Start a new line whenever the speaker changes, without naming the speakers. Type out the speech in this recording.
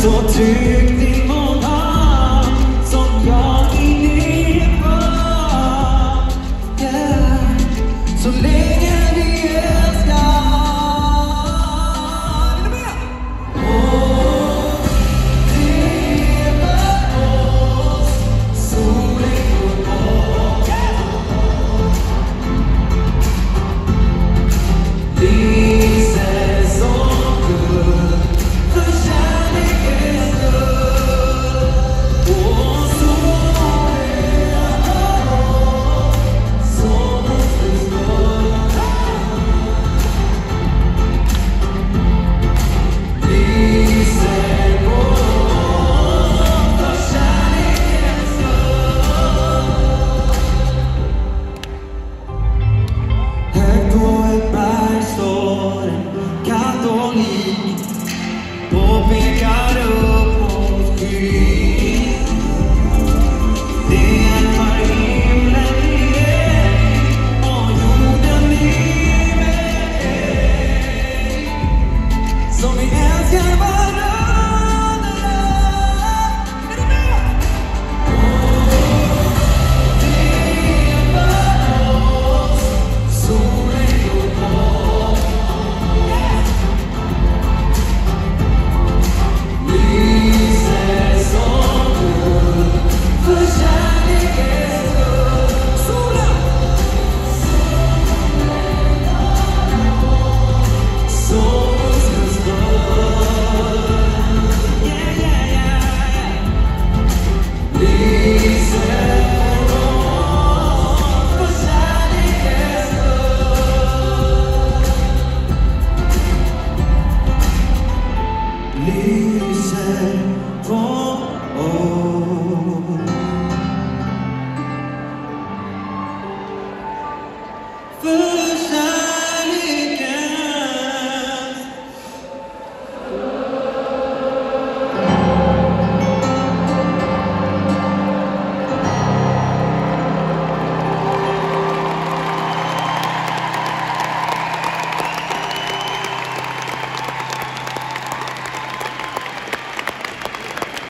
So tryggt din Food.